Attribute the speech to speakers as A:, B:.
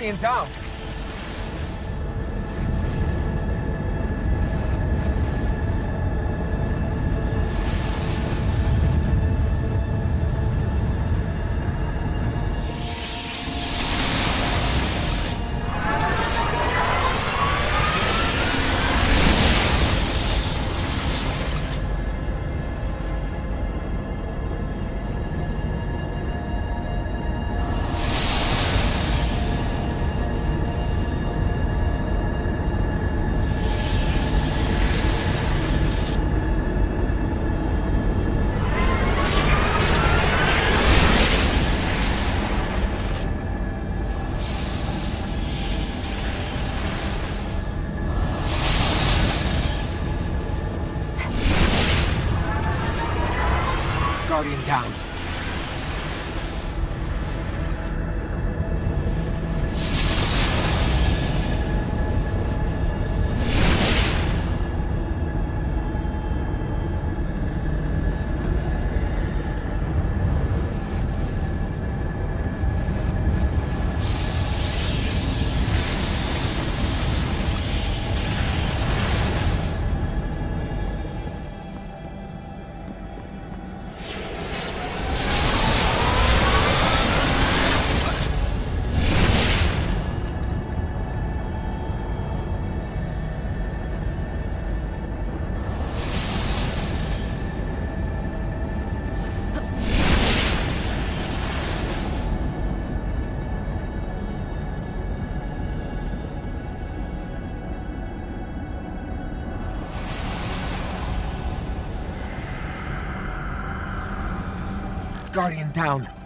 A: Guardian down. Guardian down. Guardian down.